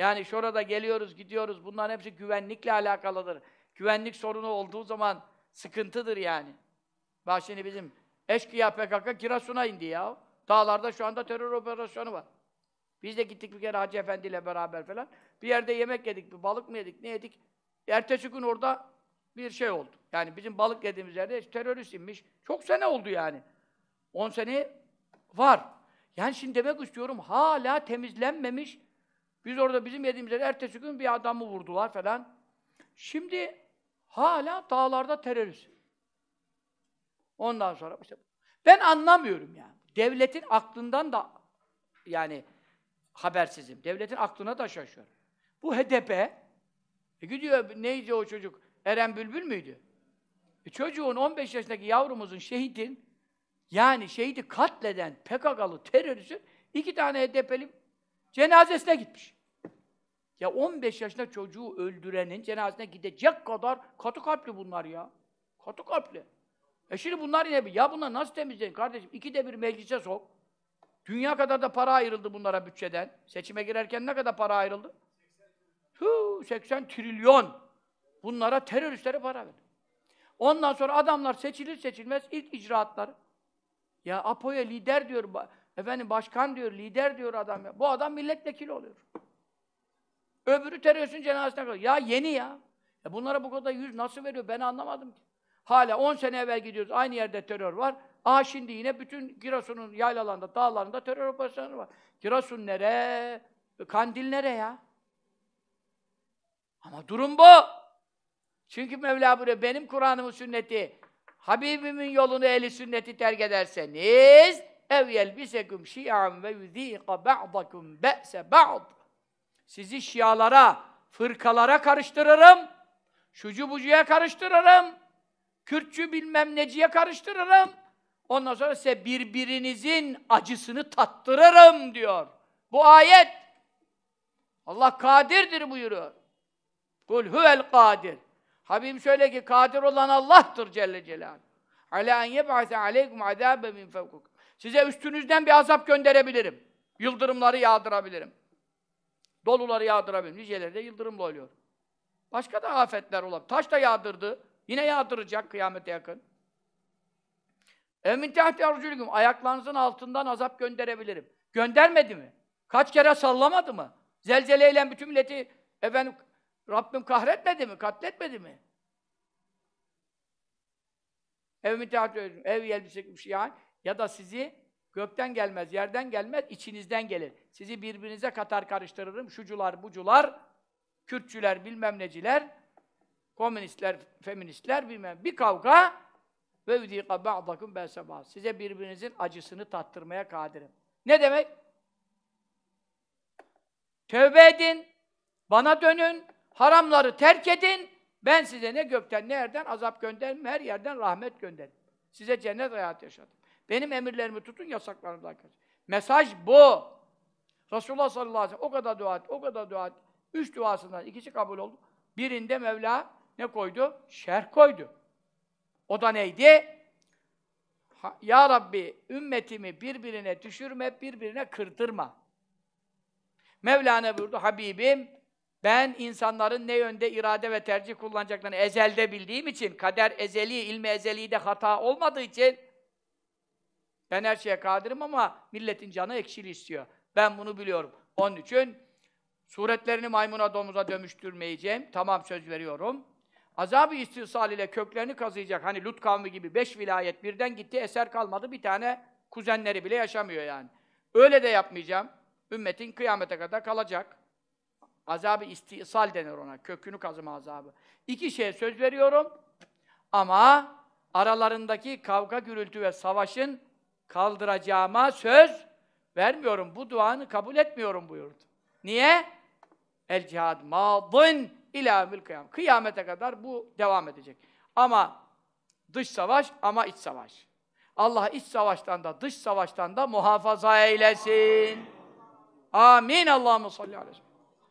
Yani şurada geliyoruz, gidiyoruz. Bunların hepsi güvenlikle alakalıdır. Güvenlik sorunu olduğu zaman sıkıntıdır yani. Bak şimdi bizim eşkıya PKK Giresun'a indi ya. Dağlarda şu anda terör operasyonu var. Biz de gittik bir kere Hacı Efendi ile beraber falan. Bir yerde yemek yedik, bir balık mı yedik, ne yedik? Ertesi gün orada bir şey oldu. Yani bizim balık yediğimiz yerde terörist inmiş. Çok sene oldu yani. 10 sene var. Yani şimdi demek istiyorum hala temizlenmemiş. Biz orada bizim yediğimiz yerde ertesi gün bir adamı vurdular falan. Şimdi hala dağlarda terörist. Ondan sonra işte ben anlamıyorum yani. Devletin aklından da yani habersizim. Devletin aklına da şaşıyorum. Bu HDP e gidiyor neydi o çocuk? Eren Bülbül müydü? E çocuğun 15 yaşındaki yavrumuzun şehidin yani şehidi katleden PKK'lı teröristin iki tane HDP'li cenazesine gitmiş. Ya 15 yaşında çocuğu öldürenin cenazesine gidecek kadar katı kalpli bunlar ya. Katı kalpli. E şimdi bunlar yine ya bunlar nasıl temizleyin kardeşim? İkide bir meclise sok. Dünya kadar da para ayrıldı bunlara bütçeden. Seçime girerken ne kadar para ayrıldı? Huu, 80 trilyon. Bunlara teröristlere para ver. Ondan sonra adamlar seçilir seçilmez ilk icraatları. Ya Apo'ya lider diyor, efendim başkan diyor, lider diyor adam ya. Bu adam milletvekili oluyor. Öbürü teröristin cenazesine kalıyor. Ya yeni ya. ya. Bunlara bu kadar yüz nasıl veriyor ben anlamadım ki. Hala 10 sene evvel gidiyoruz, aynı yerde terör var. Aa şimdi yine bütün Giresun'un yaylalarında, dağlarında terör operasyonu var. Giresun nere? Kandil nere ya? Ama durum bu. Çünkü Mevla buraya benim Kur'an'ımın sünneti, Habibimin yolunu eli sünneti terk ederseniz ev yelbisekum şi'an ve yuzîqa ba'dakum be'se ba'd. Sizi şialara, fırkalara karıştırırım. Şucu bucuya karıştırırım. Kürtçü bilmem neciye karıştırırım. Ondan sonra size birbirinizin acısını tattırırım diyor. Bu ayet. Allah kadirdir buyuruyor. Kul huvel kadir. Habibim söyle ki kadir olan Allah'tır Celle Celaluhu. Ala en yeb'ase aleykum azâbe min fevkukum. Size üstünüzden bir azap gönderebilirim. Yıldırımları yağdırabilirim. Doluları yağdırabilirim. Niceleri de yıldırımla oluyor. Başka da afetler olabilir. Taş da yağdırdı. Yine yağdıracak kıyamete yakın. Emin tahti arzulikum. Ayaklarınızın altından azap gönderebilirim. Göndermedi mi? Kaç kere sallamadı mı? Zelzeleyle bütün milleti efendim Rabbim kahretmedi mi? Katletmedi mi? Ev müteahhit ev elbise şey yani ya da sizi gökten gelmez, yerden gelmez, içinizden gelir. Sizi birbirinize katar karıştırırım. Şucular, bucular, Kürtçüler, bilmem neciler, komünistler, feministler bilmem. Bir kavga ve udika ba'dakum belsebaz. Size birbirinizin acısını tattırmaya kadirim. Ne demek? Tövbe edin, bana dönün, haramları terk edin, ben size ne gökten ne yerden azap gönderim, her yerden rahmet gönderim. Size cennet hayatı yaşadım. Benim emirlerimi tutun, yasaklarımdan kaçın. Mesaj bu. Resulullah sallallahu aleyhi ve sellem o kadar dua et, o kadar dua et. Üç duasından ikisi kabul oldu. Birinde Mevla ne koydu? Şerh koydu. O da neydi? Ya Rabbi, ümmetimi birbirine düşürme, birbirine kırdırma. Mevlana buyurdu, Habibim, ben insanların ne yönde irade ve tercih kullanacaklarını ezelde bildiğim için, kader ezeli, ilmi ezeli de hata olmadığı için ben her şeye kadirim ama milletin canı ekşili istiyor. Ben bunu biliyorum. Onun için suretlerini maymuna domuza dönüştürmeyeceğim. Tamam söz veriyorum. Azab-ı istisal ile köklerini kazıyacak. Hani Lut kavmi gibi beş vilayet birden gitti, eser kalmadı. Bir tane kuzenleri bile yaşamıyor yani. Öyle de yapmayacağım. Ümmetin kıyamete kadar kalacak. Azabı istisal denir ona. Kökünü kazıma azabı. İki şeye söz veriyorum. Ama aralarındaki kavga, gürültü ve savaşın kaldıracağıma söz vermiyorum. Bu duanı kabul etmiyorum buyurdu. Niye? El cihad madın ila mül kıyam. Kıyamete kadar bu devam edecek. Ama dış savaş ama iç savaş. Allah iç savaştan da dış savaştan da muhafaza eylesin. Amin. Allahu salli aleyhi.